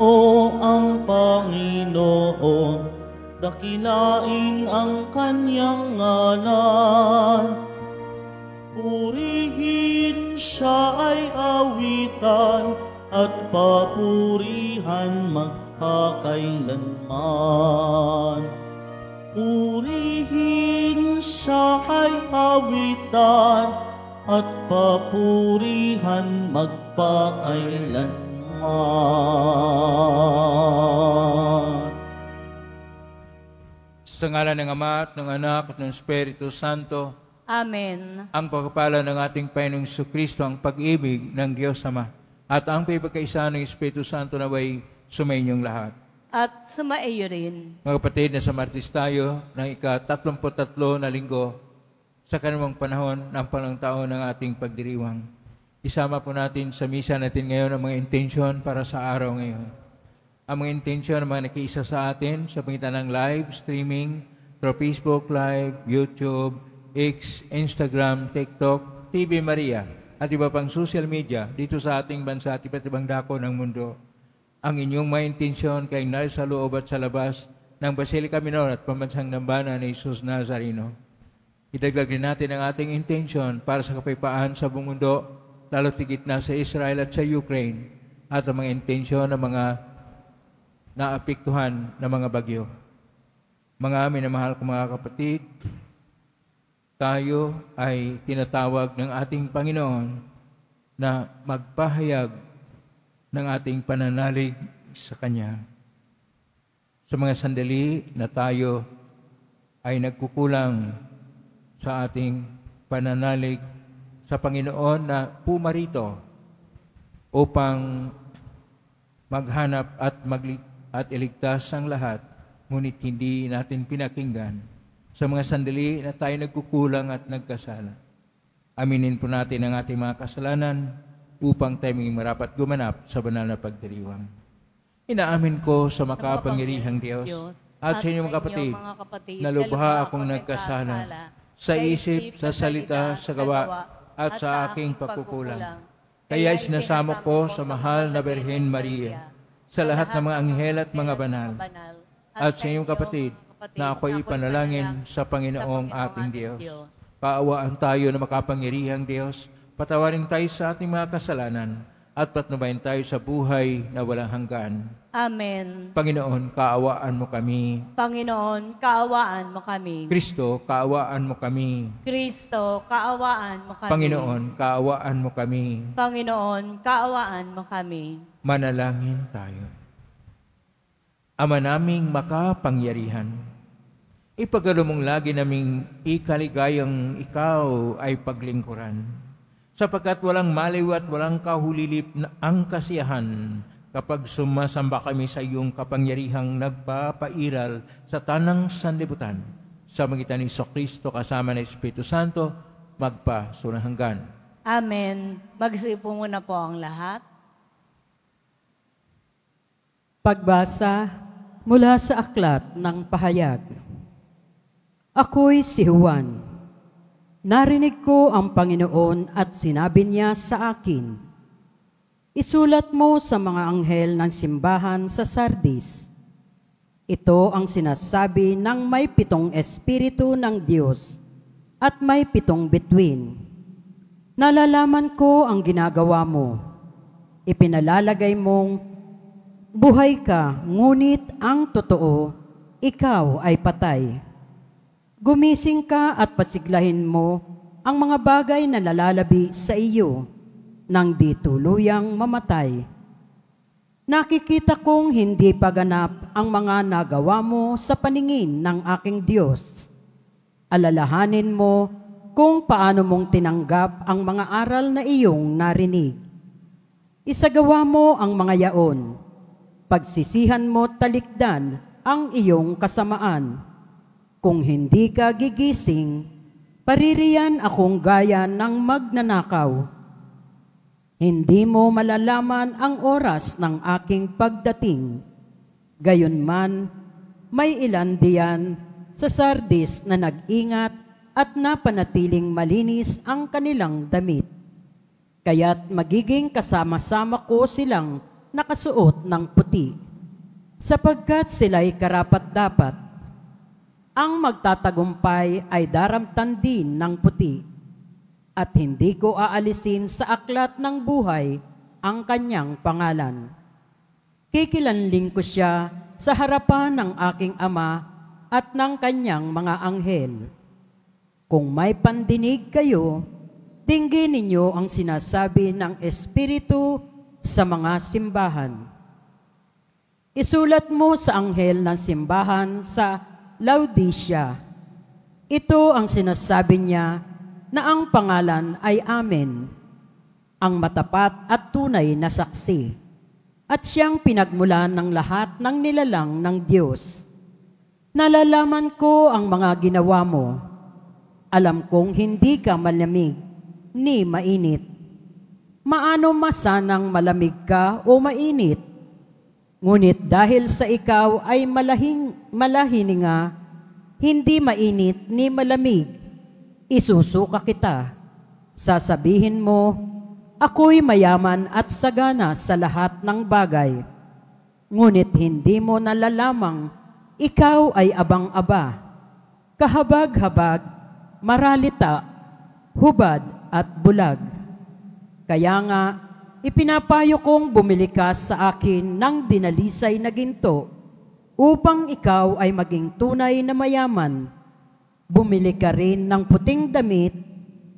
o ang Panginoon, dakilain ang kanyang ngalan. Purihin siya ay awitan at papurihan magpakailanman. Purihin siya ay awitan at papurihan magpakailanman. Sa ngalan ng Ama at ng Anak at ng Espiritu Santo, Amen. ang pagpapala ng ating Panginoong Kristo, ang pag-ibig ng Diyos Ama, at ang pagkakaisa ng Espiritu Santo na way sumainyong lahat. At sumaiyo rin. Mga kapatid, nasa Martis tayo ng ika-33 na linggo sa kanumang panahon ng palang taon ng ating pagdiriwang. Isama po natin sa misa natin ngayon ang mga intensyon para sa araw ngayon. Ang mga intensyon ng mga nakiisa sa atin sa pangitan ng live streaming through Facebook Live, YouTube, X, Instagram, TikTok, TV Maria, at iba pang social media dito sa ating bansa at iba't ibang dako ng mundo ang inyong mga intensyon kay nasa loob at sa labas ng Basilica Minor at pambansang nambana ni Jesus Nazareno. Idagdag din natin ang ating intensyon para sa kapayapaan sa buong mundo, lalo tigit na sa Israel at sa Ukraine, at ang mga intensyon ng mga naapektuhan ng mga bagyo. Mga minamahal ko mga kapatid, tayo ay tinatawag ng ating Panginoon na magpahayag ng ating pananalig sa Kanya. Sa mga sandali na tayo ay nagkukulang sa ating pananalig sa Panginoon na pumarito upang maghanap at magli- at iligtas ang lahat, ngunit hindi natin pinakinggan sa mga sandali na tayo nagkukulang at nagkasala. Aminin po natin ang ating mga kasalanan, upang tayo maging marapat gumanap sa banal na pagdiriwang. Inaamin ko sa makapangyarihang Diyos at sa inyong mga kapatid na lubha akong nagkasala sa isip, sa salita, sa gawa, at sa aking pagkukulang. Kaya sinasamo ko sa mahal na Berhen Maria, sa lahat ng mga anghel at mga banal, at sa inyong kapatid na ako'y ipanalangin sa Panginoong ating Diyos. Paawaan tayo na makapangyarihang Diyos, Patawarin tayo sa ating mga kasalanan at patnubayan tayo sa buhay na walang hanggan. Amen. Panginoon, kaawaan mo kami. Panginoon, kaawaan mo kami. Kristo, kaawaan mo kami. Kristo, kaawaan mo kami. Panginoon, kaawaan mo kami. Panginoon, kaawaan mo kami. Manalangin tayo. Ama naming makapangyarihan, ipagalo mong lagi naming ikaligayang ikaw ay paglingkuran sapagkat walang maliw at walang kahulilip na ang kasiyahan kapag sumasamba kami sa iyong kapangyarihang nagpapairal sa tanang sanlibutan sa magitan ni Kristo kasama ng Espiritu Santo magpa hanggan. Amen. Magsipo muna po ang lahat. Pagbasa mula sa aklat ng pahayag. Ako'y si Juan Narinig ko ang Panginoon at sinabi niya sa akin, Isulat mo sa mga anghel ng simbahan sa Sardis. Ito ang sinasabi ng may pitong espiritu ng Diyos at may pitong bituin. Nalalaman ko ang ginagawa mo. Ipinalalagay mong buhay ka, ngunit ang totoo, ikaw ay patay. Gumising ka at pasiglahin mo ang mga bagay na lalalabi sa iyo nang di tuluyang mamatay. Nakikita kong hindi paganap ang mga nagawa mo sa paningin ng aking Diyos. Alalahanin mo kung paano mong tinanggap ang mga aral na iyong narinig. Isagawa mo ang mga yaon. Pagsisihan mo talikdan ang iyong kasamaan kung hindi ka gigising, paririyan akong gaya ng magnanakaw. Hindi mo malalaman ang oras ng aking pagdating. Gayon man, may ilan diyan sa Sardis na nag-ingat at napanatiling malinis ang kanilang damit. Kaya't magiging kasama-sama ko silang nakasuot ng puti, sapagkat sila'y karapat-dapat. Ang magtatagumpay ay daramtan din ng puti, at hindi ko aalisin sa aklat ng buhay ang kanyang pangalan. Kikilanling ko siya sa harapan ng aking ama at ng kanyang mga anghel. Kung may pandinig kayo, dinggin ninyo ang sinasabi ng Espiritu sa mga simbahan. Isulat mo sa anghel ng simbahan sa Laodicea. Ito ang sinasabi niya na ang pangalan ay Amen, ang matapat at tunay na saksi, at siyang pinagmulan ng lahat ng nilalang ng Diyos. Nalalaman ko ang mga ginawa mo. Alam kong hindi ka malamig ni mainit. Maano masanang malamig ka o mainit? Ngunit dahil sa ikaw ay malahing, malahininga, hindi mainit ni malamig, isusuka kita. Sasabihin mo, ako'y mayaman at sagana sa lahat ng bagay. Ngunit hindi mo nalalamang ikaw ay abang-aba, kahabag-habag, maralita, hubad at bulag. Kaya nga, ipinapayo kong bumili ka sa akin ng dinalisay na ginto upang ikaw ay maging tunay na mayaman. Bumili ka rin ng puting damit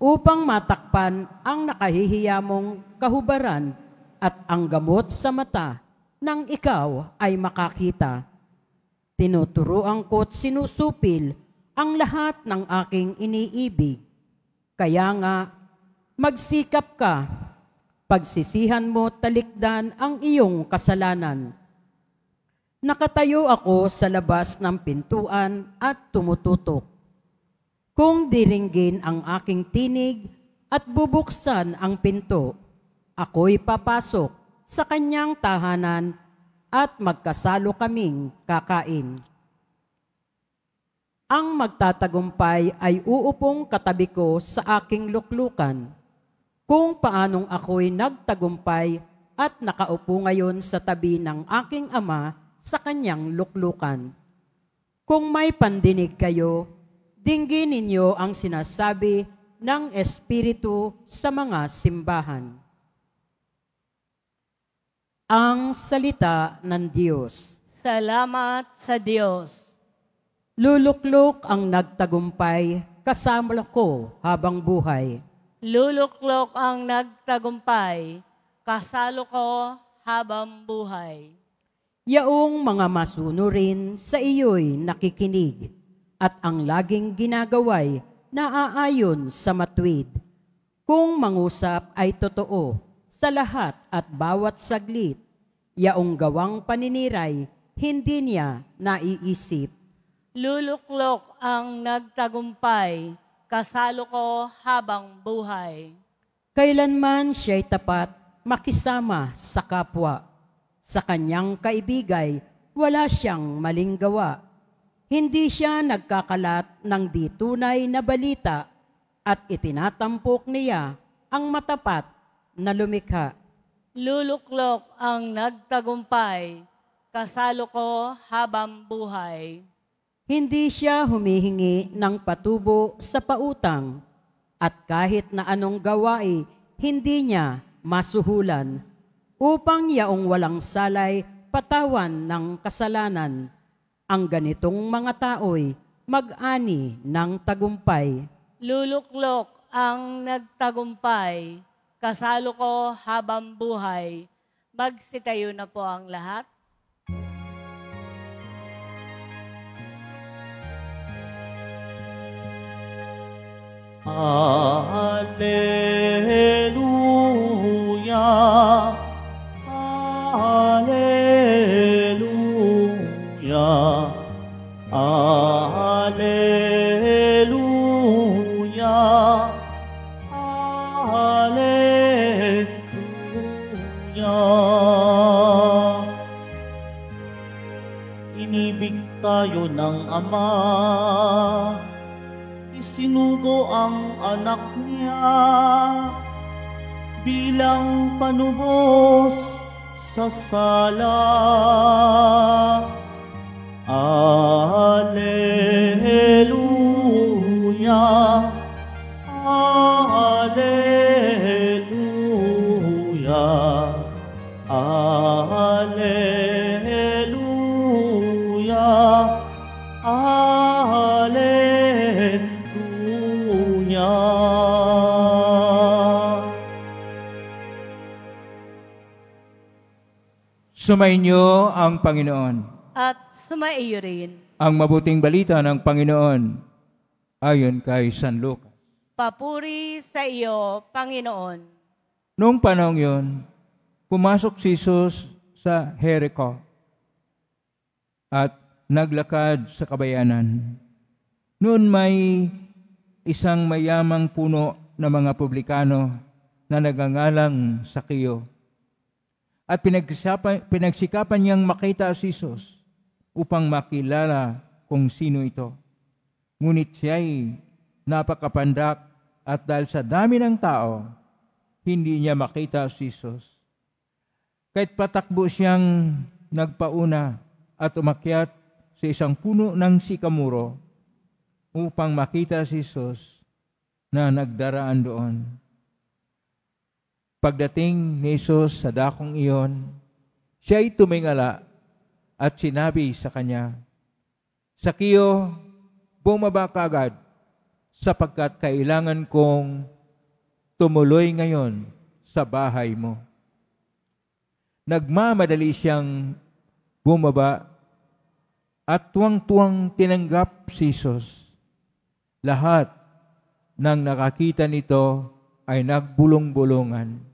upang matakpan ang nakahihiya mong kahubaran at ang gamot sa mata nang ikaw ay makakita. Tinuturoan ko't sinusupil ang lahat ng aking iniibig. Kaya nga, magsikap ka, pagsisihan mo talikdan ang iyong kasalanan. Nakatayo ako sa labas ng pintuan at tumututok. Kung diringgin ang aking tinig at bubuksan ang pinto, ako'y papasok sa kanyang tahanan at magkasalo kaming kakain. Ang magtatagumpay ay uupong katabi ko sa aking luklukan, kung paanong ako'y nagtagumpay at nakaupo ngayon sa tabi ng aking ama sa kanyang luklukan. Kung may pandinig kayo, dinggin ninyo ang sinasabi ng Espiritu sa mga simbahan ang salita ng Diyos. Salamat sa Diyos. Luluklok ang nagtagumpay, kasama ko habang buhay. Luluklok ang nagtagumpay, kasalo ko habang buhay. Yaong mga masunurin sa iyo'y nakikinig, at ang laging ginagaway naaayon sa matwid. Kung mangusap ay totoo, sa lahat at bawat saglit, yaong gawang paniniray, hindi niya naiisip. Luluklok ang nagtagumpay, kasalo ko habang buhay. Kailanman siya'y tapat, makisama sa kapwa. Sa kanyang kaibigay, wala siyang maling gawa. Hindi siya nagkakalat ng di tunay na balita at itinatampok niya ang matapat na lumikha. Luluklok ang nagtagumpay, kasalo ko habang buhay. Hindi siya humihingi ng patubo sa pautang at kahit na anong gawain, hindi niya masuhulan upang yaong walang salay patawan ng kasalanan. Ang ganitong mga tao'y mag-ani ng tagumpay. Luluklok ang nagtagumpay, kasalo ko habang buhay. Magsitayo na po ang lahat. Alleluia. Alleluia. Alleluia. Alleluia. Inibig tayo ng Ama, isinugo ang anak niya bilang panubos sa sala. Alleluia, Alleluia, Sumainyo ang Panginoon. At sumaiyo rin. Ang mabuting balita ng Panginoon ayon kay San Lucas. Papuri sa iyo, Panginoon. Noong panahon yun, pumasok si Jesus sa Jericho at naglakad sa kabayanan. Noon may isang mayamang puno ng mga publikano na nagangalang Sakiyo. At pinagsikapan, niyang makita si Jesus upang makilala kung sino ito. Ngunit siya'y napakapandak at dahil sa dami ng tao, hindi niya makita si Jesus. Kahit patakbo siyang nagpauna at umakyat sa isang puno ng sikamuro upang makita si Jesus na nagdaraan doon. Pagdating ni Jesus sa dakong iyon, siya'y tumingala at sinabi sa kanya, Sakiyo, bumaba ka agad sapagkat kailangan kong tumuloy ngayon sa bahay mo. Nagmamadali siyang bumaba at tuwang-tuwang tinanggap si Jesus. Lahat ng nakakita nito ay nagbulong-bulungan.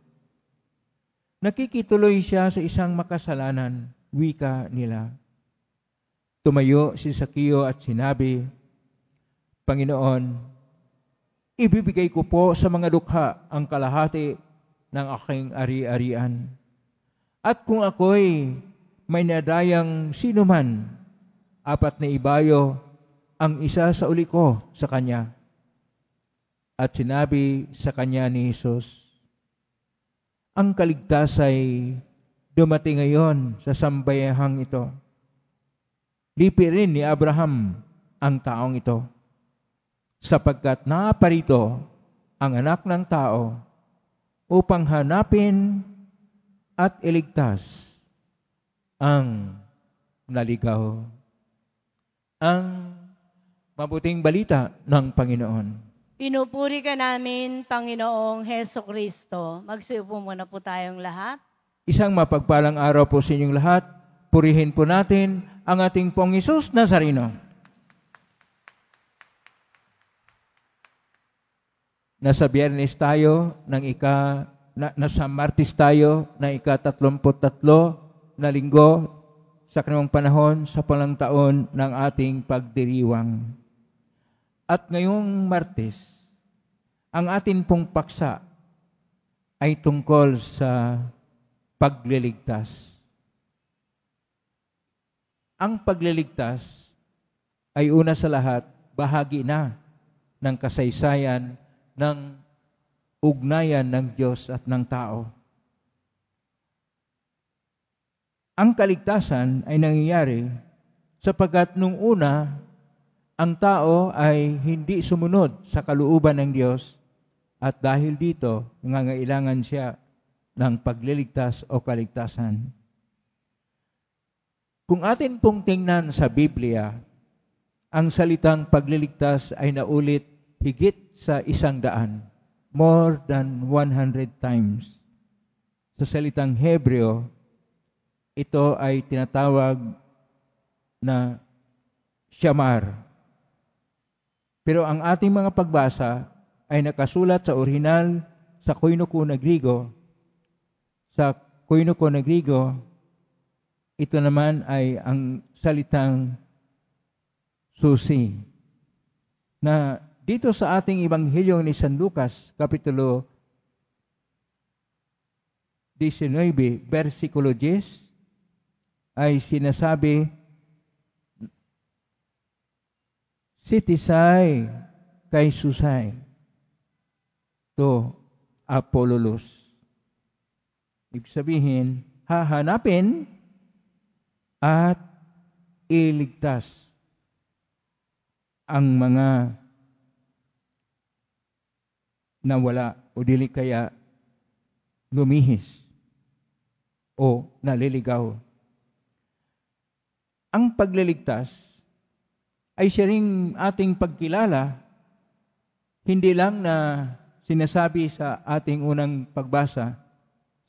Nakikituloy siya sa isang makasalanan, wika nila. Tumayo si Sakio at sinabi, Panginoon, ibibigay ko po sa mga dukha ang kalahati ng aking ari-arian. At kung ako'y may nadayang sino man, apat na ibayo ang isa sa uli ko sa kanya. At sinabi sa kanya ni Jesus, ang kaligtas ay dumating ngayon sa sambayahang ito. Lipi rin ni Abraham ang taong ito, sapagkat naparito ang anak ng tao upang hanapin at iligtas ang naligaw. Ang mabuting balita ng Panginoon. Pinupuri ka namin, Panginoong Heso Kristo. Magsiupo muna po tayong lahat. Isang mapagpalang araw po sa inyong lahat. Purihin po natin ang ating pong Isus Nazareno. Nasa biyernes tayo ng ika, na, nasa martis tayo ng ika-tatlumput-tatlo na linggo sa kanyang panahon sa palang taon ng ating pagdiriwang. At ngayong martes, ang atin pong paksa ay tungkol sa pagliligtas. Ang pagliligtas ay una sa lahat bahagi na ng kasaysayan ng ugnayan ng Diyos at ng tao. Ang kaligtasan ay nangyayari sapagkat nung una, ang tao ay hindi sumunod sa kalooban ng Diyos at dahil dito, nangangailangan siya ng pagliligtas o kaligtasan. Kung atin pong tingnan sa Biblia, ang salitang pagliligtas ay naulit higit sa isang daan, more than 100 times. Sa salitang Hebreo, ito ay tinatawag na shamar. Pero ang ating mga pagbasa ay nakasulat sa orihinal sa Koinoco na Grigo. Sa Koinoco na Grigo, ito naman ay ang salitang susi na dito sa ating Ebanghelyo ni San Lucas, Kapitulo 19, versikulo 10, ay sinasabi, Sitisay kay Susay to Apololos. Ibig sabihin, hahanapin at iligtas ang mga nawala o dili kaya lumihis o naliligaw. Ang pagliligtas ay siya rin ating pagkilala, hindi lang na sinasabi sa ating unang pagbasa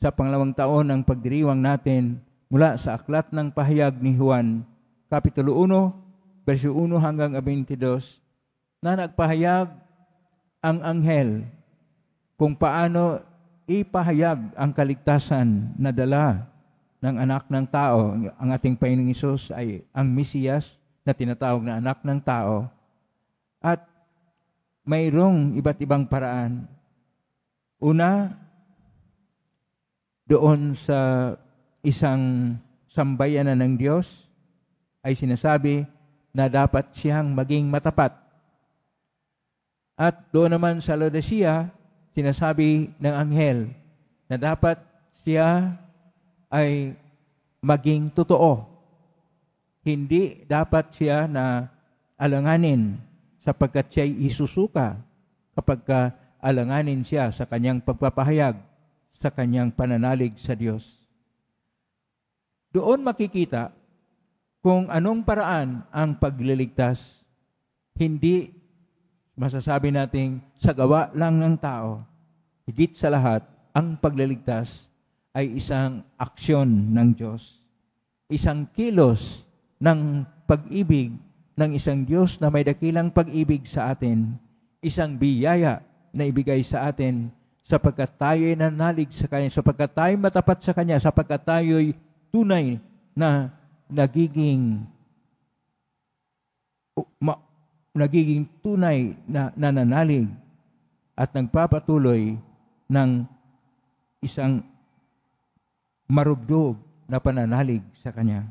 sa pangalawang taon ng pagdiriwang natin mula sa aklat ng pahayag ni Juan, Kapitulo 1, verso 1 hanggang 22, na nagpahayag ang anghel kung paano ipahayag ang kaligtasan na dala ng anak ng tao. Ang ating Panginoong Isus ay ang Mesiyas na tinatawag na anak ng tao. At mayroong iba't ibang paraan. Una, doon sa isang sambayanan ng Diyos ay sinasabi na dapat siyang maging matapat. At doon naman sa Laodicea, sinasabi ng anghel na dapat siya ay maging totoo. Hindi dapat siya na alanganin sapagkat siya ay isusuka kapag ka alanganin siya sa kanyang pagpapahayag, sa kanyang pananalig sa Diyos. Doon makikita kung anong paraan ang pagliligtas. Hindi masasabi nating sa gawa lang ng tao, Higit sa lahat, ang pagliligtas ay isang aksyon ng Diyos. Isang kilos ng pag-ibig ng isang Diyos na may dakilang pag-ibig sa atin. Isang biyaya na ibigay sa atin sapagkat tayo ay nanalig sa Kanya, sapagkat tayo matapat sa Kanya, sapagkat tayo ay tunay na nagiging ma, nagiging tunay na nananalig at nagpapatuloy ng isang marubdob na pananalig sa Kanya.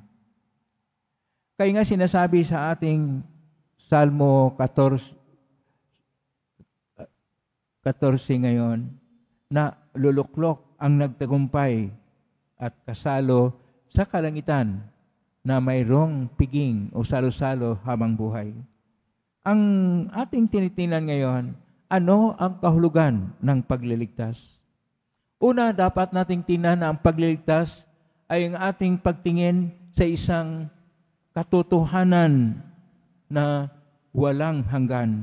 Kaya nga sinasabi sa ating Salmo 14, 14 ngayon, na luluklok ang nagtagumpay at kasalo sa kalangitan na mayroong piging o salo-salo habang buhay. Ang ating tinitingnan ngayon ano ang kahulugan ng pagliligtas? Una, dapat nating tinan na ang pagliligtas ay ang ating pagtingin sa isang katotohanan na walang hanggan.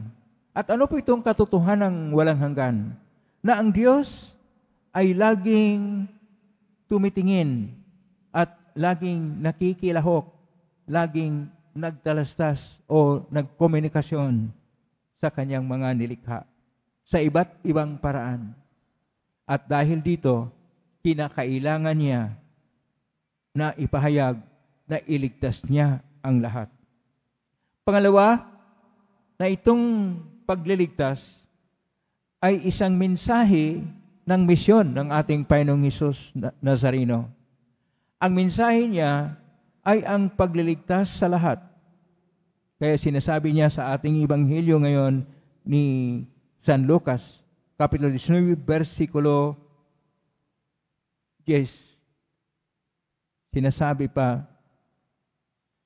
At ano po itong katotohanan ng walang hanggan? Na ang Diyos ay laging tumitingin at laging nakikilahok, laging nagtalastas o nagkomunikasyon sa kanyang mga nilikha sa iba't ibang paraan. At dahil dito, kinakailangan niya na ipahayag na iligtas niya ang lahat. Pangalawa, na itong pagliligtas ay isang mensahe ng misyon ng ating Panginoong Hesus Nazareno. Ang mensahe niya ay ang pagliligtas sa lahat. Kaya sinasabi niya sa ating Ibanghilyo ngayon ni San Lucas, Kapitulo 19, versikulo 10. Sinasabi pa,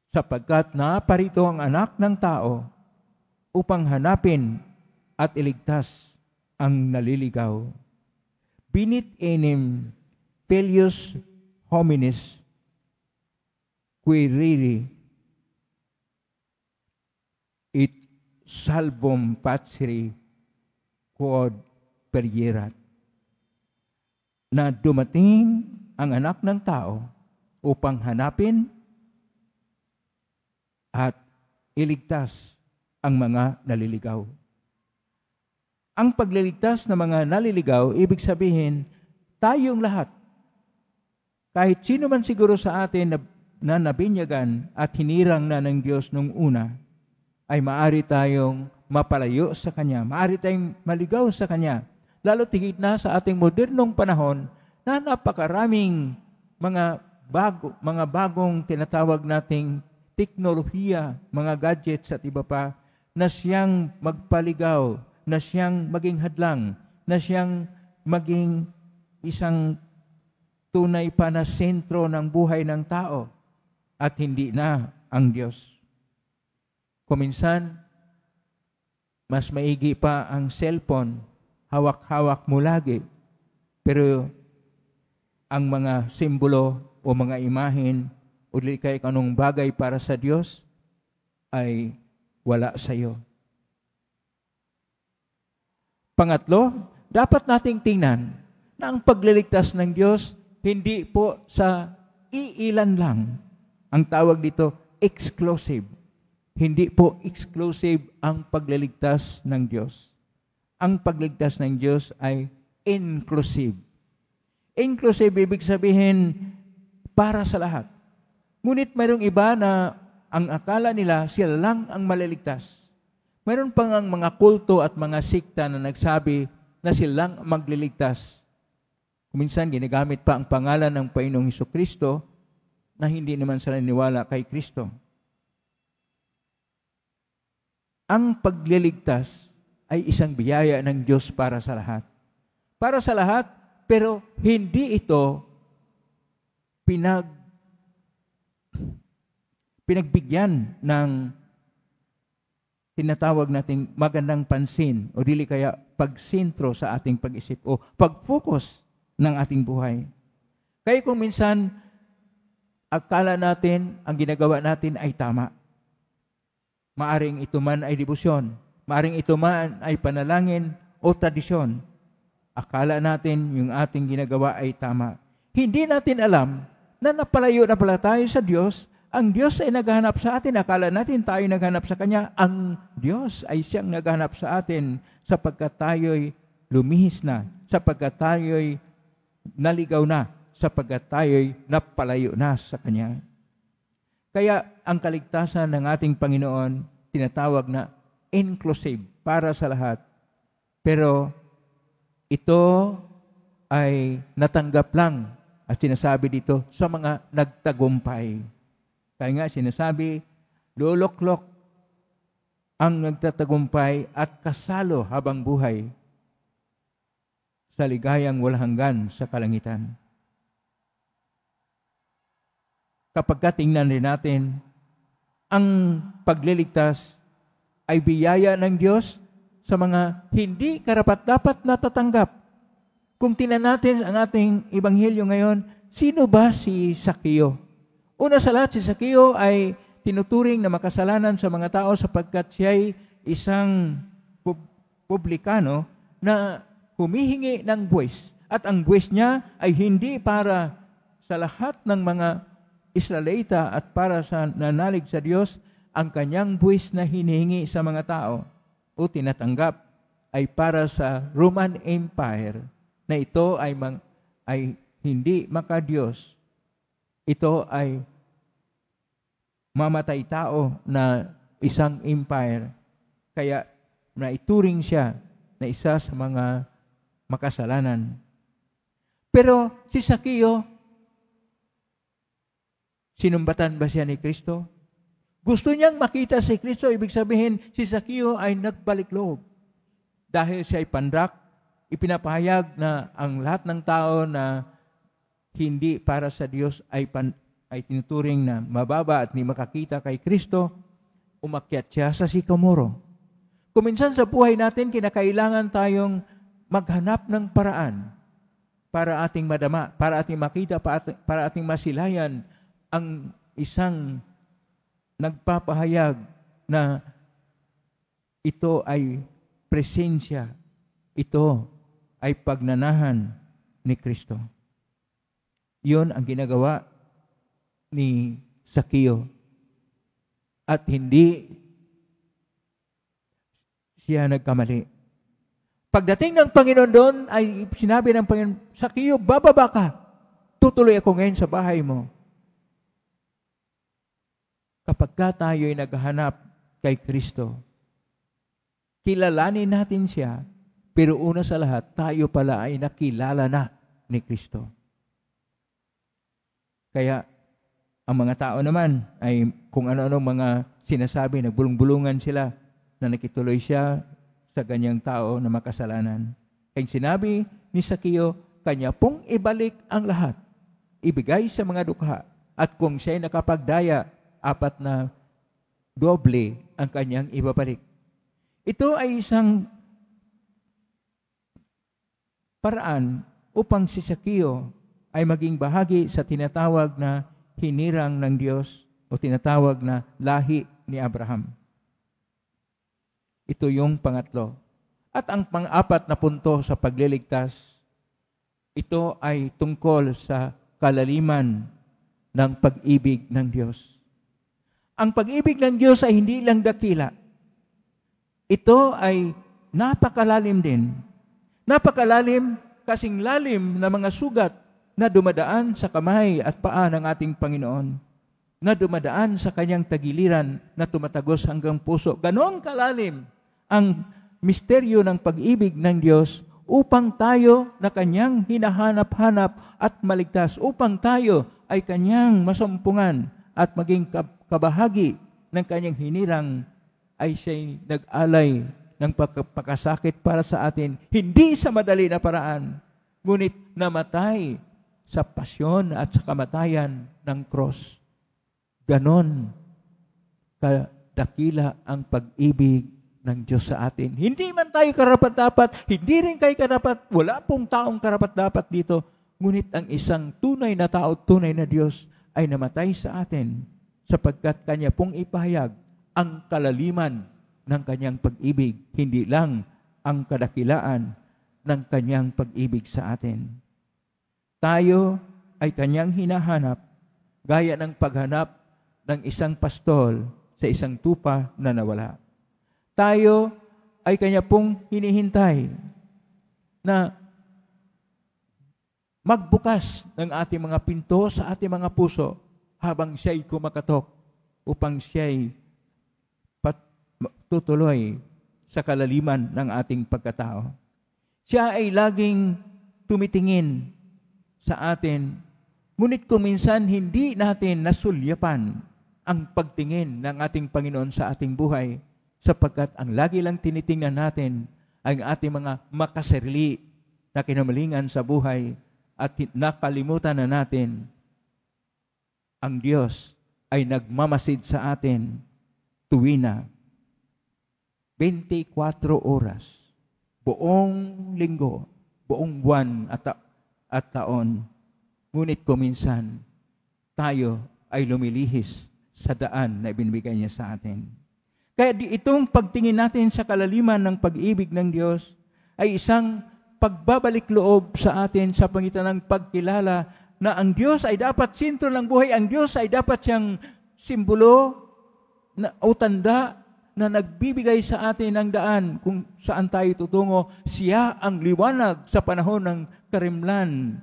sapagkat naparito ang anak ng tao upang hanapin at iligtas ang naliligaw. Binit enim pelius hominis quiriri it salvum patri quod perierat na dumating ang anak ng tao upang hanapin at iligtas ang mga naliligaw. Ang pagliligtas ng mga naliligaw, ibig sabihin, tayong lahat, kahit sino man siguro sa atin na, na nabinyagan at hinirang na ng Diyos nung una, ay maari tayong mapalayo sa Kanya. Maari tayong maligaw sa Kanya. Lalo tigit na sa ating modernong panahon na napakaraming mga bago, mga bagong tinatawag nating teknolohiya, mga gadgets at iba pa na siyang magpaligaw, na siyang maging hadlang, na siyang maging isang tunay pa na sentro ng buhay ng tao at hindi na ang Diyos. Kuminsan, mas maigi pa ang cellphone, hawak-hawak mo lagi, pero ang mga simbolo o mga imahen o kay anong bagay para sa Diyos ay wala sa iyo. Pangatlo, dapat nating tingnan na ang pagliligtas ng Diyos hindi po sa iilan lang. Ang tawag dito, exclusive. Hindi po exclusive ang pagliligtas ng Diyos. Ang pagliligtas ng Diyos ay inclusive. Inclusive, ibig sabihin, para sa lahat. Ngunit mayroong iba na ang akala nila sila lang ang maliligtas. Mayroon pang ang mga kulto at mga sikta na nagsabi na sila lang magliligtas. Kuminsan ginagamit pa ang pangalan ng Panginoong Heso Kristo na hindi naman sila niwala kay Kristo. Ang pagliligtas ay isang biyaya ng Diyos para sa lahat. Para sa lahat, pero hindi ito pinag pinagbigyan ng tinatawag nating magandang pansin o dili kaya pagsintro sa ating pag-isip o pag-focus ng ating buhay. Kaya kung minsan akala natin ang ginagawa natin ay tama. Maaring ito man ay debosyon, maaring ito man ay panalangin o tradisyon. Akala natin yung ating ginagawa ay tama. Hindi natin alam na napalayo na pala tayo sa Diyos ang Diyos ay naghahanap sa atin. Akala natin tayo naghanap sa Kanya. Ang Diyos ay siyang naghahanap sa atin sapagkat tayo'y lumihis na, sapagkat tayo'y naligaw na, sapagkat tayo'y napalayo na sa Kanya. Kaya ang kaligtasan ng ating Panginoon, tinatawag na inclusive para sa lahat. Pero ito ay natanggap lang at sinasabi dito sa mga nagtagumpay. Kaya nga sinasabi, luluklok ang nagtatagumpay at kasalo habang buhay sa ligayang walhanggan sa kalangitan. Kapag tingnan rin natin, ang pagliligtas ay biyaya ng Diyos sa mga hindi karapat-dapat natatanggap. Kung tinan natin ang ating ebanghelyo ngayon, sino ba si Sakio? Una sa lahat, si Sakio ay tinuturing na makasalanan sa mga tao sapagkat siya ay isang publikano na humihingi ng buwis. At ang buwis niya ay hindi para sa lahat ng mga Israelita at para sa nanalig sa Diyos, ang kanyang buwis na hinihingi sa mga tao o tinatanggap ay para sa Roman Empire na ito ay, mang, ay hindi makadiyos ito ay mamatay tao na isang empire. Kaya naituring siya na isa sa mga makasalanan. Pero si Sakio, sinumbatan ba siya ni Kristo? Gusto niyang makita si Kristo, ibig sabihin si Sakio ay nagbalik loob. Dahil siya ay pandak, ipinapahayag na ang lahat ng tao na hindi para sa Diyos ay, pan, ay tinuturing na mababa at hindi makakita kay Kristo, umakyat siya sa sikamoro. Kuminsan sa buhay natin, kinakailangan tayong maghanap ng paraan para ating madama, para ating makita, para ating masilayan ang isang nagpapahayag na ito ay presensya, ito ay pagnanahan ni Kristo. Yun ang ginagawa ni Sakio. At hindi siya nagkamali. Pagdating ng Panginoon doon, ay sinabi ng Panginoon, Sakio, bababa ka. Tutuloy ako ngayon sa bahay mo. Kapag ka tayo ay naghahanap kay Kristo, kilalanin natin siya, pero una sa lahat, tayo pala ay nakilala na ni Kristo. Kaya ang mga tao naman ay kung ano-ano mga sinasabi, nagbulong-bulungan sila na nakituloy siya sa ganyang tao na makasalanan. Kaya sinabi ni Sakio, kanya pong ibalik ang lahat. ibigay sa mga dukha. At kung siya'y nakapagdaya, apat na doble ang kanyang ibabalik. Ito ay isang paraan upang si Sakio ay maging bahagi sa tinatawag na hinirang ng Diyos o tinatawag na lahi ni Abraham. Ito yung pangatlo. At ang pang-apat na punto sa pagliligtas, ito ay tungkol sa kalaliman ng pag-ibig ng Diyos. Ang pag-ibig ng Diyos ay hindi lang dakila. Ito ay napakalalim din. Napakalalim kasing lalim na mga sugat na dumadaan sa kamay at paa ng ating Panginoon na dumadaan sa kanyang tagiliran na tumatagos hanggang puso. Ganon kalalim ang misteryo ng pag-ibig ng Diyos upang tayo na kanyang hinahanap-hanap at maligtas, upang tayo ay kanyang masumpungan at maging kabahagi ng kanyang hinirang ay siya'y nag-alay ng pagkakasakit para sa atin, hindi sa madali na paraan, ngunit namatay sa pasyon at sa kamatayan ng cross. Ganon kadakila ang pag-ibig ng Diyos sa atin. Hindi man tayo karapat-dapat, hindi rin kayo karapat, wala pong taong karapat-dapat dito. Ngunit ang isang tunay na tao, tunay na Diyos ay namatay sa atin sapagkat Kanya pong ipahayag ang kalaliman ng Kanyang pag-ibig, hindi lang ang kadakilaan ng Kanyang pag-ibig sa atin. Tayo ay Kanyang hinahanap gaya ng paghanap ng isang pastol sa isang tupa na nawala tayo ay kanya pong hinihintay na magbukas ng ating mga pinto sa ating mga puso habang siya'y kumakatok upang siya'y tutuloy sa kalaliman ng ating pagkatao. Siya ay laging tumitingin sa atin, ngunit kuminsan hindi natin nasulyapan ang pagtingin ng ating Panginoon sa ating buhay sapagkat ang lagi lang tinitingnan natin ang ating mga makasarili na kinamalingan sa buhay at nakalimutan na natin ang Diyos ay nagmamasid sa atin tuwina 24 oras. Buong linggo, buong buwan at, at taon. Ngunit kuminsan, tayo ay lumilihis sa daan na ibinibigay niya sa atin. Kaya di itong pagtingin natin sa kalaliman ng pag-ibig ng Diyos ay isang pagbabalik loob sa atin sa pangitan ng pagkilala na ang Diyos ay dapat sentro ng buhay, ang Diyos ay dapat siyang simbolo na, o tanda na nagbibigay sa atin ng daan kung saan tayo tutungo. Siya ang liwanag sa panahon ng karimlan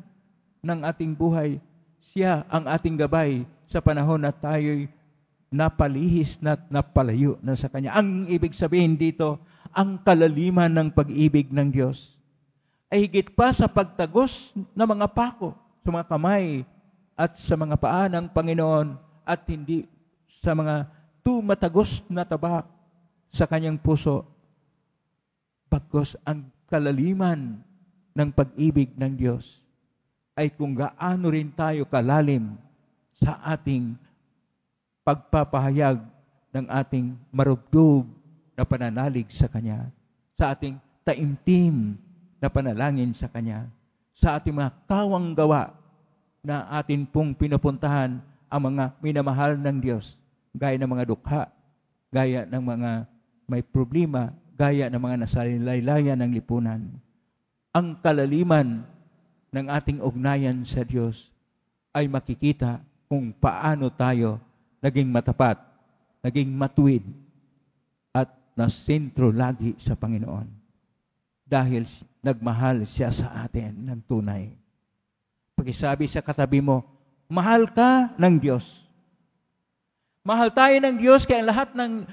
ng ating buhay. Siya ang ating gabay sa panahon na tayo'y napalihis na napalayo na sa Kanya. Ang ibig sabihin dito, ang kalaliman ng pag-ibig ng Diyos ay higit pa sa pagtagos ng mga pako sa mga kamay at sa mga paa ng Panginoon at hindi sa mga tumatagos na tabak sa kanyang puso. Pagkos ang kalaliman ng pag-ibig ng Diyos ay kung gaano rin tayo kalalim sa ating pagpapahayag ng ating marugdog na pananalig sa Kanya, sa ating taimtim na panalangin sa Kanya, sa ating mga kawang gawa na atin pong pinupuntahan ang mga minamahal ng Diyos, gaya ng mga dukha, gaya ng mga may problema, gaya ng mga nasalilaylayan ng lipunan. Ang kalaliman ng ating ugnayan sa Diyos ay makikita kung paano tayo naging matapat, naging matuwid, at nasentro lagi sa Panginoon. Dahil nagmahal siya sa atin ng tunay. Pakisabi sa katabi mo, mahal ka ng Diyos. Mahal tayo ng Diyos kaya lahat ng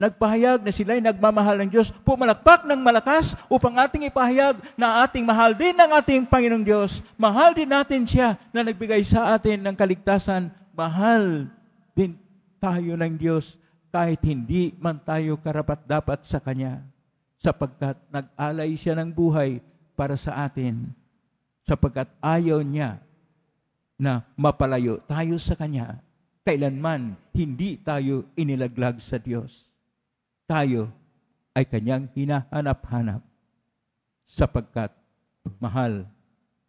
nagpahayag na sila'y nagmamahal ng Diyos, pumalakpak ng malakas upang ating ipahayag na ating mahal din ng ating Panginoong Diyos. Mahal din natin siya na nagbigay sa atin ng kaligtasan. Mahal din tayo ng Diyos kahit hindi man tayo karapat-dapat sa Kanya sapagkat nag-alay siya ng buhay para sa atin sapagkat ayaw niya na mapalayo tayo sa Kanya. Kailanman hindi tayo inilaglag sa Diyos. Tayo ay Kanyang hinahanap-hanap sapagkat mahal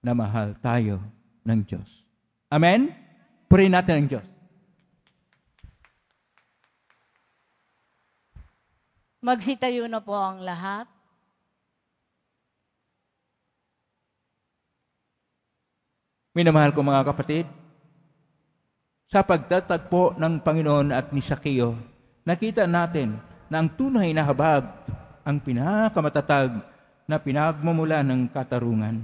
na mahal tayo ng Diyos. Amen? Purihin natin ang Diyos. Magsitayo na po ang lahat. Minamahal ko mga kapatid, sa pagtatagpo ng Panginoon at ni Sakeo, nakita natin na ang tunay na habag, ang pinakamatatag na pinagmumula ng katarungan.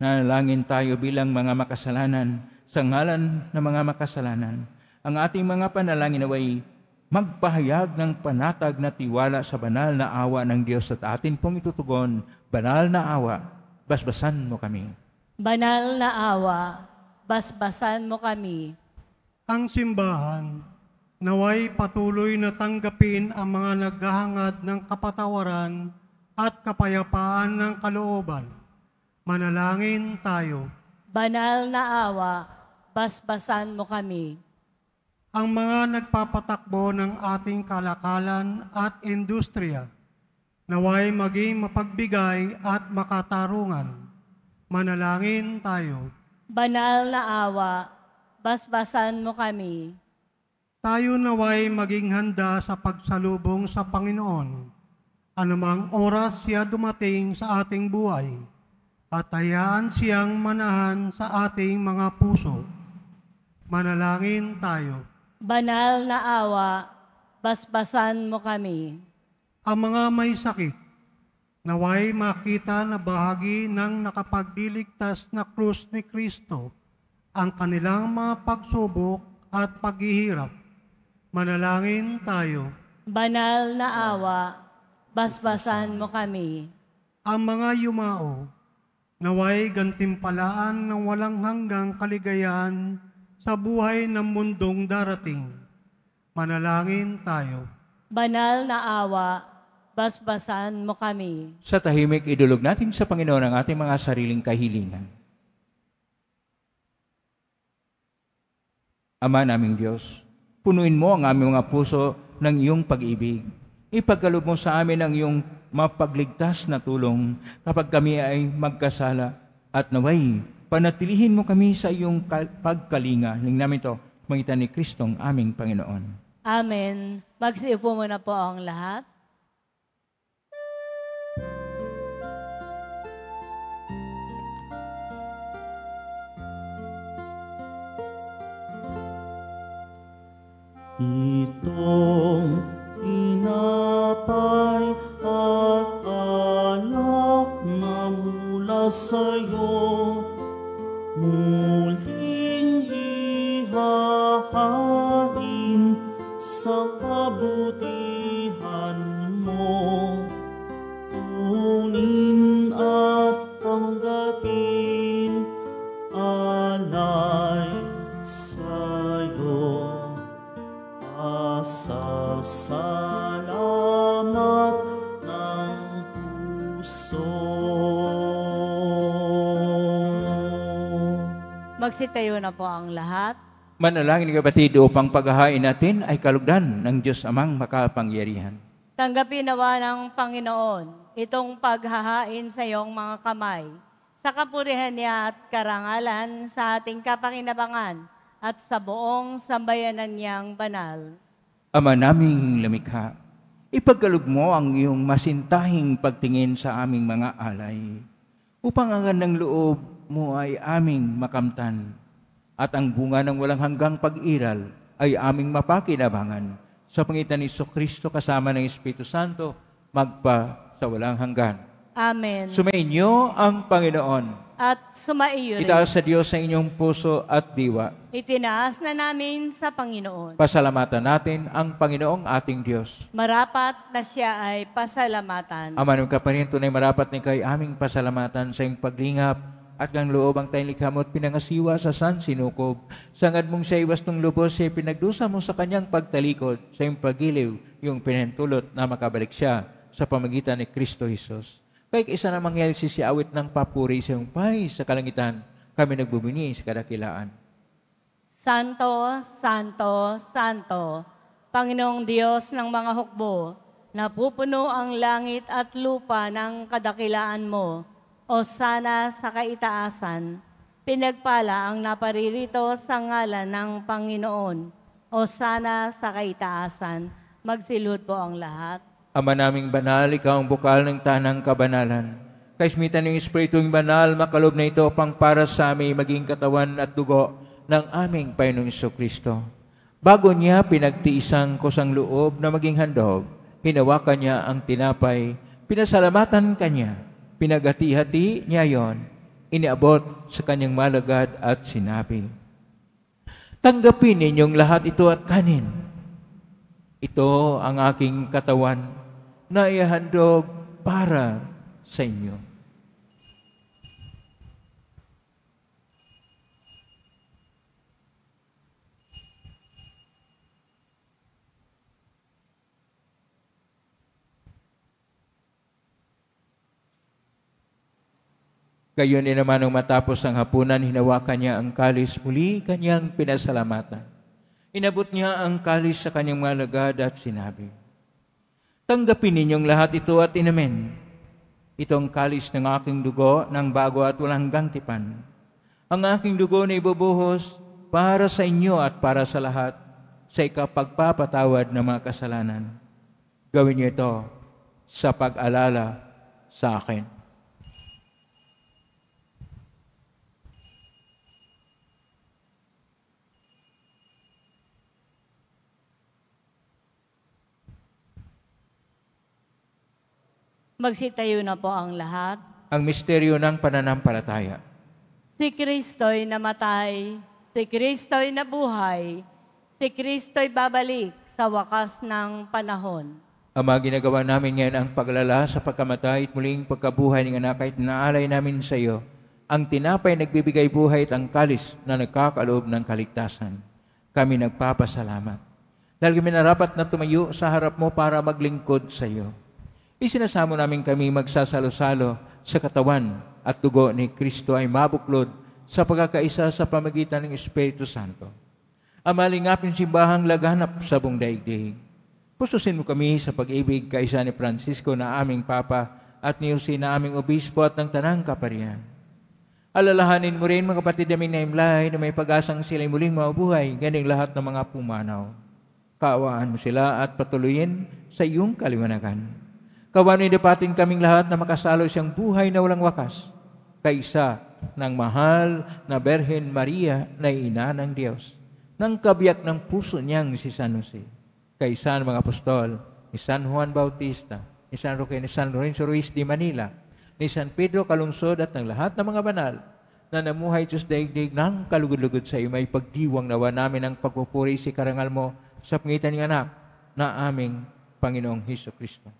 Nanalangin tayo bilang mga makasalanan sa ngalan ng mga makasalanan. Ang ating mga panalangin ay magpahayag ng panatag na tiwala sa banal na awa ng Diyos at atin pong itutugon, banal na awa, basbasan mo kami. Banal na awa, basbasan mo kami. ang simbahan naway patuloy na tanggapin ang mga naghahangad ng kapatawaran at kapayapaan ng kalooban. Manalangin tayo. Banal na awa, basbasan mo kami. Ang mga nagpapatakbo ng ating kalakalan at industriya naway maging mapagbigay at makatarungan. Manalangin tayo. Banal na awa, basbasan mo kami. Tayo naway maging handa sa pagsalubong sa Panginoon. Anumang oras siya dumating sa ating buhay, at hayaan siyang manahan sa ating mga puso. Manalangin tayo. Banal na awa, basbasan mo kami. Ang mga may sakit, naway makita na bahagi ng nakapagliligtas na krus ni Kristo ang kanilang mga pagsubok at paghihirap. Manalangin tayo. Banal na awa, basbasan mo kami. ang mga yumao, naway gantimpalaan ng walang hanggang kaligayahan sa buhay ng mundong darating. Manalangin tayo. Banal na awa, basbasan mo kami. Sa tahimik, idulog natin sa Panginoon ang ating mga sariling kahilingan. Ama naming Diyos, punuin mo ang aming mga puso ng iyong pag-ibig. Ipagkalob mo sa amin ang iyong mapagligtas na tulong kapag kami ay magkasala at naway, panatilihin mo kami sa iyong kal- pagkalinga. Ning namin to, mangitan ni Kristong aming Panginoon. Amen. Magsiupo muna po ang lahat. Itong tinapay at anak na mula sa'yo, muling ihahain sa kabutihan Magsitayo na po ang lahat. Manalangin kapatid upang paghahain natin ay kalugdan ng Diyos amang makapangyarihan. Tanggapin nawa ng Panginoon itong paghahain sa iyong mga kamay, sa kapurihan niya at karangalan sa ating kapakinabangan at sa buong sambayanan niyang banal. Ama naming lumikha, ipagkalog mo ang iyong masintahing pagtingin sa aming mga alay, upang ang ng loob mo ay aming makamtan, at ang bunga ng walang hanggang pag-iral ay aming mapakinabangan sa pangitan ni Kristo kasama ng Espiritu Santo, magpa sa walang hanggan. Amen. Sumainyo ang Panginoon. At sumaiyo rin. Itaas sa Diyos sa inyong puso at diwa. Itinaas na namin sa Panginoon. Pasalamatan natin ang Panginoong ating Diyos. Marapat na siya ay pasalamatan. Ama ng kapanin, tunay marapat ni kay aming pasalamatan sa iyong paglingap at ang loob ang tayong likha mo at pinangasiwa sa san sinukob. Sangad mong sa iwas ng lubos siya pinagdusa mo sa kanyang pagtalikod sa iyong pagiliw, yung pinentulot na makabalik siya sa pamagitan ni Kristo Jesus. Kaya isa na mangyari si si awit ng papuri sa iyong pay sa kalangitan, kami nagbubuni sa kadakilaan. Santo, Santo, Santo, Panginoong Diyos ng mga hukbo, napupuno ang langit at lupa ng kadakilaan mo, o sana sa kaitaasan, pinagpala ang naparirito sa ngalan ng Panginoon, o sana sa kaitaasan, magsilud po ang lahat. Ama naming banal, ikaw ang bukal ng tanang kabanalan. Kaismitan ng Espiritu'ng banal, makalob na ito pang para sa aming maging katawan at dugo ng aming Panginoong Iso Kristo. Bago niya pinagtiisang kusang loob na maging handog, hinawakan niya ang tinapay, pinasalamatan kanya, pinagati-hati niya yon, iniabot sa kanyang malagad at sinabi, Tanggapin ninyong lahat ito at kanin. Ito ang aking katawan na ihandog para sa inyo. Gayon din naman nung matapos ang hapunan, hinawakan niya ang kalis muli, kanyang pinasalamatan. Inabot niya ang kalis sa kanyang malagad at sinabi, Tanggapin ninyong lahat ito at inamen. Itong kalis ng aking dugo ng bago at walang tipan. Ang aking dugo na ibubuhos para sa inyo at para sa lahat sa ikapagpapatawad ng mga kasalanan. Gawin niyo ito sa pag-alala sa akin. Magsitayo na po ang lahat. Ang misteryo ng pananampalataya. Si Kristo'y namatay, si Kristo'y nabuhay, si Kristo'y babalik sa wakas ng panahon. Ama, ginagawa namin ngayon ang paglala sa pagkamatay at muling pagkabuhay ng anak kahit naalay namin sa iyo ang tinapay nagbibigay buhay at ang kalis na nagkakaloob ng kaligtasan. Kami nagpapasalamat. Dahil kami narapat na tumayo sa harap mo para maglingkod sa iyo. Isinasamo namin kami magsasalo-salo sa katawan at dugo ni Kristo ay mabuklod sa pagkakaisa sa pamagitan ng Espiritu Santo. Amalingapin simbahang laganap sa buong daigdig. Pustusin mo kami sa pag-ibig kaisa ni Francisco na aming Papa at ni Jose na aming Obispo at ng Tanang Kaparian. Alalahanin mo rin mga kapatid namin na imlay na may pag-asang sila'y muling mabuhay, ganing lahat ng mga pumanaw. Kaawaan mo sila at patuloyin sa iyong kaliwanagan. Kawano'y dapatin kaming lahat na makasalo siyang buhay na walang wakas, kaisa ng mahal na Berhen Maria na ina ng Diyos, ng kabiyak ng puso niyang si San Jose, kaisa ng mga apostol, ni San Juan Bautista, ni San Roque, ni San Lorenzo Ruiz de Manila, ni San Pedro Kalungsod at ng lahat ng mga banal na namuhay Diyos daigdig ng kalugod-lugod sa iyo, may pagdiwang nawa namin ang pagpupuri si karangal mo sa pangitan ng anak na aming Panginoong Heso Kristo.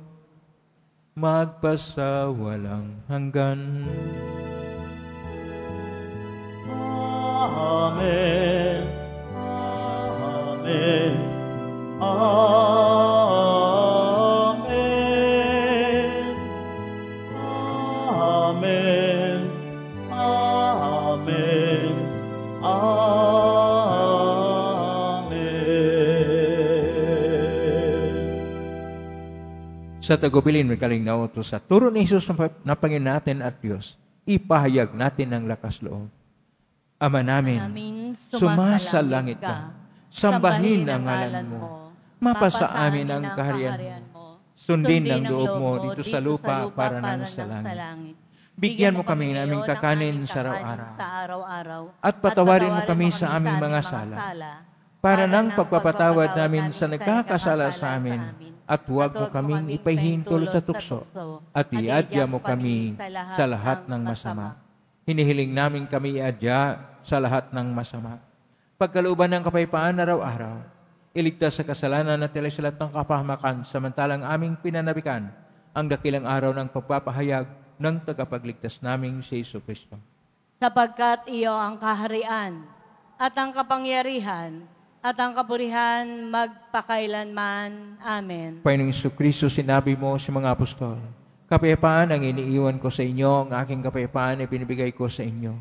magpasawalang hanggan. Amen. Amen. Amen. Sa tagubilin, may kaling nauto sa turo ni Jesus na, na Panginoon natin at Diyos, ipahayag natin ang lakas loob. Ama namin, Namin, sumasalangit ka, sambahin ang ngalan mo, mapasa amin ang kaharian mo, sundin ang loob mo dito sa lupa para nang sa langit. Bigyan mo kami ng aming kakanin sa araw-araw. Sa araw-araw. At patawarin mo kami sa aming mga sala, para nang pagpapatawad namin sa nagkakasala sa amin, at huwag mo kaming ipahintulot sa tukso, at iadya mo kami sa lahat ng masama. Hinihiling namin kami iadya sa lahat ng masama. Pagkalooban ng kapayapaan araw-araw, iligtas sa kasalanan at tilasilat ng kapahamakan samantalang aming pinanabikan ang dakilang araw ng pagpapahayag ng tagapagligtas naming si Iso Kristo. Sapagkat iyo ang kaharian at ang kapangyarihan at ang kapurihan magpakailanman. Amen. Panginoong Kristo, sinabi mo sa mga apostol, Kapayapaan ang iniiwan ko sa inyo, ang aking kapayapaan ay binibigay ko sa inyo.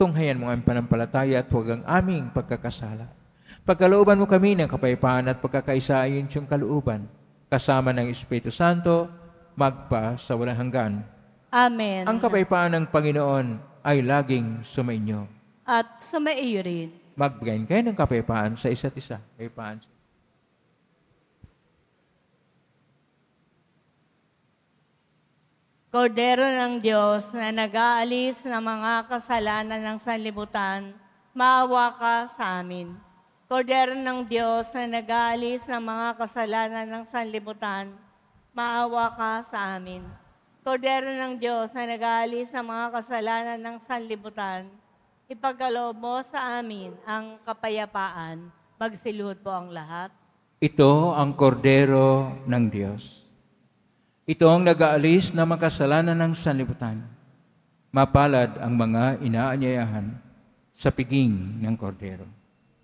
Tunghayan mo ang panampalataya at huwag ang aming pagkakasala. Pagkalooban mo kami ng kapayapaan at pagkakaisa ayon siyang kalooban, kasama ng Espiritu Santo, magpa sa walang hanggan. Amen. Ang kapayapaan ng Panginoon ay laging sumainyo. At sumaiyo rin. Magbigayin kayo ng kapayapaan sa isa't isa. Kapayapaan. Kordero ng Diyos na nag-aalis ng mga kasalanan ng sanlibutan, maawa ka sa amin. Kordero ng Diyos na nag-aalis ng mga kasalanan ng sanlibutan, maawa ka sa amin. Kordero ng Diyos na nag-aalis ng mga kasalanan ng sanlibutan, ipagkaloob mo sa amin ang kapayapaan. Magsiluhod po ang lahat. Ito ang kordero ng Diyos. Ito ang nag-aalis na makasalanan ng sanlibutan. Mapalad ang mga inaanyayahan sa piging ng kordero.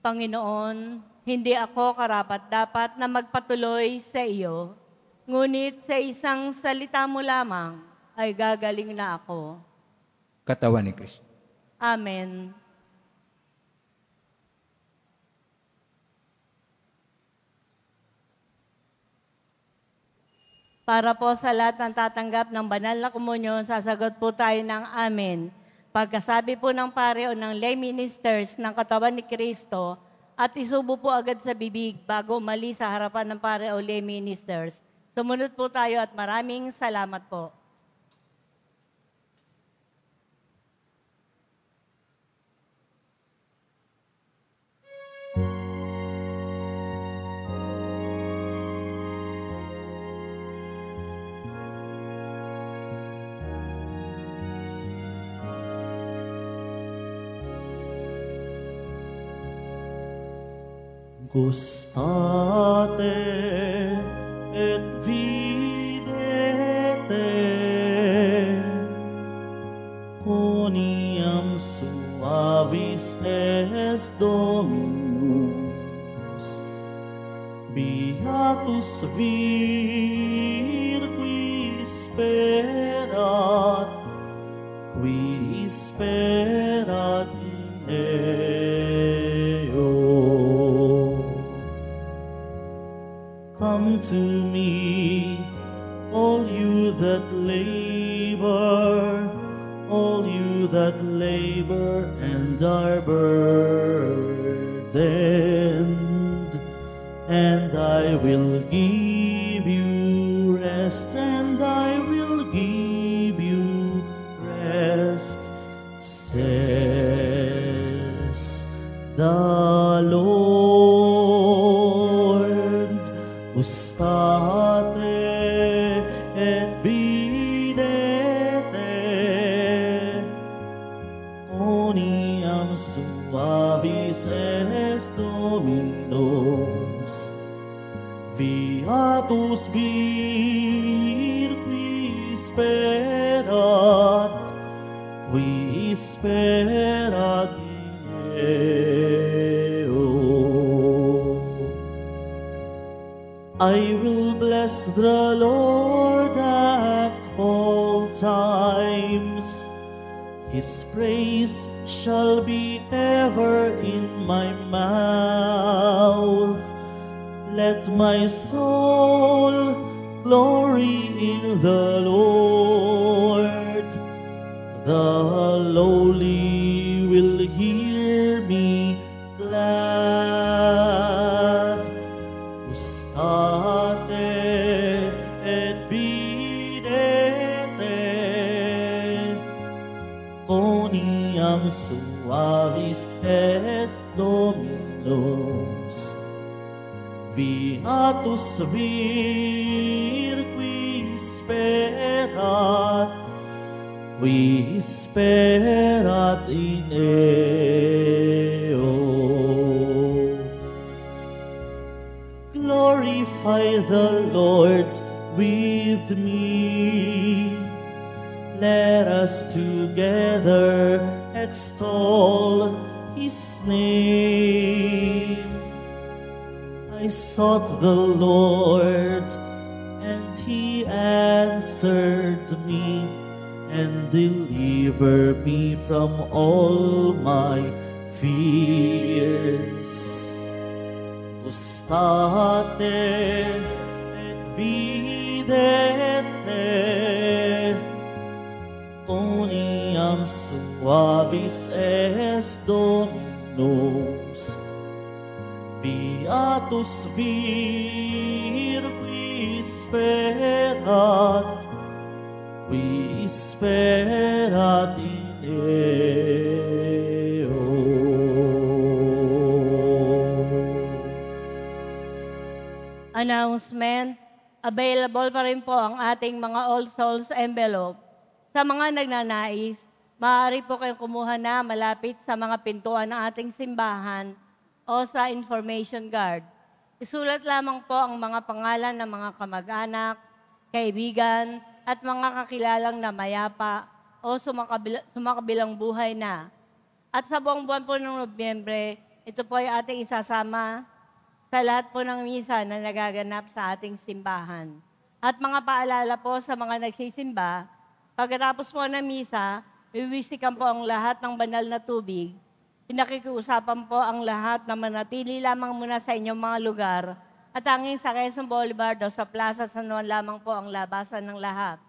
Panginoon, hindi ako karapat-dapat na magpatuloy sa iyo, ngunit sa isang salita mo lamang ay gagaling na ako. Katawan ni Kristo. Amen. Para po sa lahat ng tatanggap ng banal na komunyon, sasagot po tayo ng amen. Pagkasabi po ng pare o ng lay ministers ng katawan ni Kristo at isubo po agad sa bibig bago mali sa harapan ng pare o lay ministers. Sumunod po tayo at maraming salamat po. Gustate et videte. Coniam suavis est Dominus. Beatus vir To me, all you that labor, all you that labor and are burdened, and I will give you rest, and I will give you rest, says the Sperat in eo. I will bless the Lord at all times. His praise shall be ever in my mouth. Let my soul glory in the Lord. The lowly Vir qui sperat, qui sperat in eo. Glorify the Lord with me. Let us together extol his name. I sought the Lord, and he answered me and delivered me from all my fears. Gustate et videte Oniam suavis est Dominus Viatus vir qui sperat qui sperat in eo. Announcement, available pa rin po ang ating mga All Souls envelope. Sa mga nagnanais, maaari po kayong kumuha na malapit sa mga pintuan ng ating simbahan o sa information guard. Isulat lamang po ang mga pangalan ng mga kamag-anak, kaibigan, at mga kakilalang na mayapa o sumakabil- sumakabilang buhay na. At sa buong buwan po ng Nobyembre, ito po ay ating isasama sa lahat po ng misa na nagaganap sa ating simbahan. At mga paalala po sa mga nagsisimba, pagkatapos po ng misa, wiwisikan po ang lahat ng banal na tubig. Pinakikiusapan po ang lahat na manatili lamang muna sa inyong mga lugar at tanging sa Quezon Boulevard o sa Plaza San Juan lamang po ang labasan ng lahat.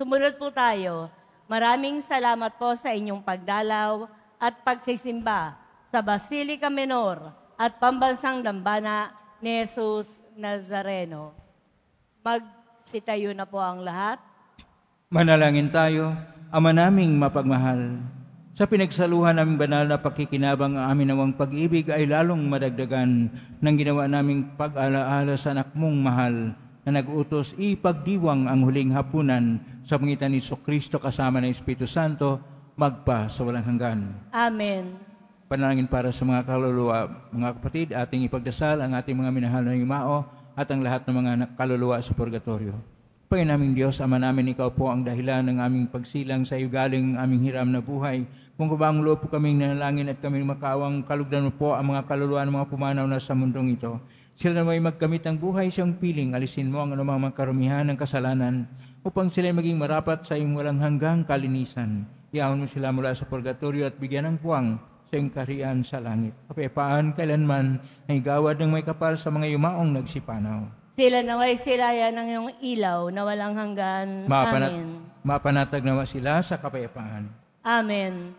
Sumunod po tayo. Maraming salamat po sa inyong pagdalaw at pagsisimba sa Basilica Menor at Pambansang Dambana ni Jesus Nazareno. Magsitayo na po ang lahat. Manalangin tayo, Ama naming mapagmahal. Sa pinagsaluhan naming banal na pakikinabang ang amin nawang pag-ibig ay lalong madagdagan ng ginawa naming pag-alaala sa anak mong mahal na nag-utos ipagdiwang ang huling hapunan sa pangitan ni Kristo kasama ng Espiritu Santo magpa sa walang hanggan. Amen. Panalangin para sa mga kaluluwa, mga kapatid, ating ipagdasal ang ating mga minahal na yumao at ang lahat ng mga kaluluwa sa purgatorio. Panginoon naming Diyos, Ama namin, Ikaw po ang dahilan ng aming pagsilang sa iyo galing aming hiram na buhay. Kung kabang loob po kaming nanalangin at kaming makawang kalugdan mo po ang mga kaluluwa ng mga pumanaw na sa mundong ito. Sila na may magkamit ng buhay siyang piling, alisin mo ang anumang mga karumihan ng kasalanan upang sila maging marapat sa iyong walang hanggang kalinisan. Iyaon mo sila mula sa purgatorio at bigyan ng puwang sa iyong kariyan sa langit. Kapayapaan kailanman ay gawad ng may kapal sa mga yumaong nagsipanaw. Sila naway silayan ng iyong ilaw na walang hanggan. Mapanat, Amen. mapanatag nawa sila sa kapayapaan. Amen.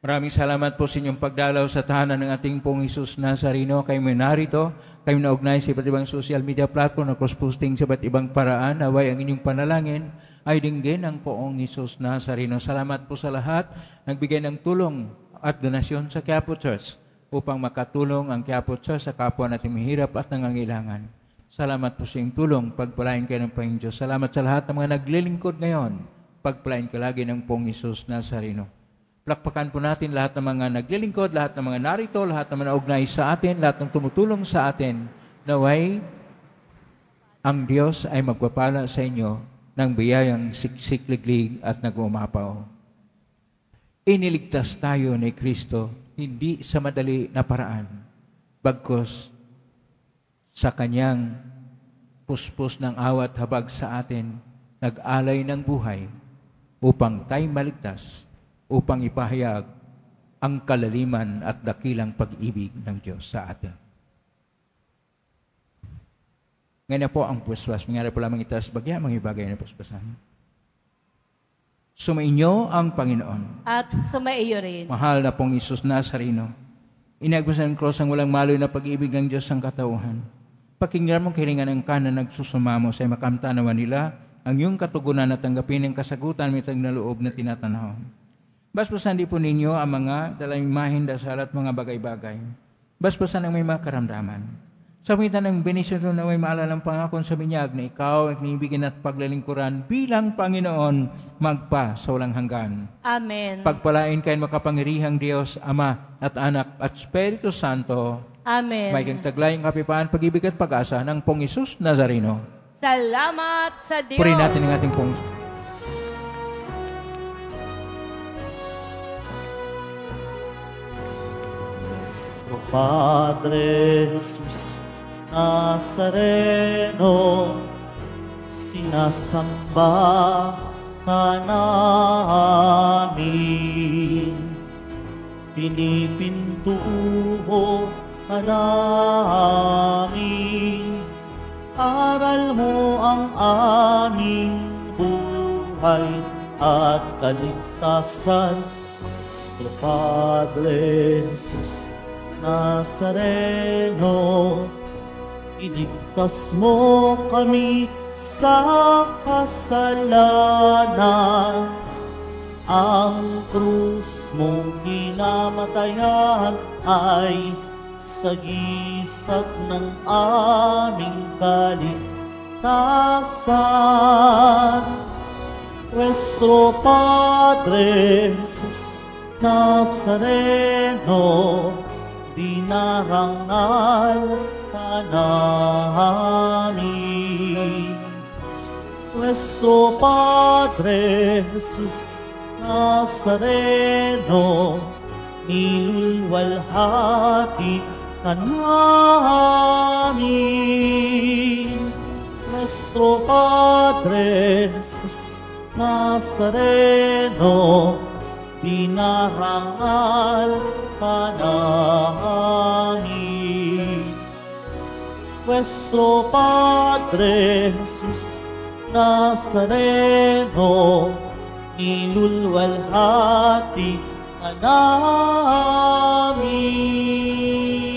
Maraming salamat po sa inyong pagdalaw sa tahanan ng ating pong Isus Nazareno. Kayo may narito, kayo naugnay sa iba't ibang social media platform na cross-posting sa iba't ibang paraan. Naway ang inyong panalangin ay dinggin ang poong Isus Nazareno. Salamat po sa lahat nagbigay ng tulong at donasyon sa Quiapo Church upang makatulong ang Quiapo Church sa kapwa natin mahirap at nangangailangan. Salamat po sa inyong tulong. Pagpalain kayo ng Panginoon Diyos. Salamat sa lahat ng mga naglilingkod ngayon. Pagpalain ka lagi ng pong Isus Nazareno. Plakpakan po natin lahat ng mga naglilingkod, lahat ng mga narito, lahat ng mga naugnay sa atin, lahat ng tumutulong sa atin. Naway, ang Diyos ay magpapala sa inyo ng biyayang siksikliglig at nag-umapaw. Iniligtas tayo ni Kristo hindi sa madali na paraan, bagkos sa kanyang puspos ng awat habag sa atin, nag-alay ng buhay upang tayo maligtas upang ipahayag ang kalaliman at dakilang pag-ibig ng Diyos sa atin. Ngayon na po ang puswas. Mangyari po lamang itaas bagya, mga bagay na puswasan. Sumainyo ang Panginoon. At sumaiyo rin. Mahal na pong Isus Nazareno. Inagbasan ng cross ang walang maloy na pag-ibig ng Diyos ang katauhan. Pakinggan mong kilingan ng kanan nagsusumamo sa makamtanawan nila ang iyong katugunan at tanggapin ang kasagutan mitag na loob na tinatanahon Basbasan di po ninyo ang mga dalang imahin dasal at mga bagay-bagay. Basbasan ang may mga karamdaman. Sa pamitan ng benisyon na may maalalang pangakon sa binyag na ikaw ang inibigin at paglalingkuran bilang Panginoon magpa sa walang hanggan. Amen. Pagpalain kayo makapangyarihang Diyos, Ama at Anak at Espiritu Santo, Amen. may kang taglayang kapipaan, pag-ibig at pag-asa ng Pong Isus Nazareno. Salamat sa Diyos. Purihin natin ang ating Pong Nuestro Padre Jesús Nazareno, sinasamba ka namin. Pinipintuho ka namin. Aral mo ang aming buhay at kaligtasan. Nuestro Padre Jesus Nazareno, iligtas mo kami sa kasalanan. Ang krus mong ginamatayan ay sagisag ng aming kaligtasan. Nuestro Padre Jesus Nazareno, dinarangal ka namin. Nuestro Padre Jesus Nazareno, nilulwalhati ka namin. Nuestro Padre Jesus Nazareno, dinarangal ka namin. Nuestro Padre Jesus Nazareno, nilulwalhati ka namin.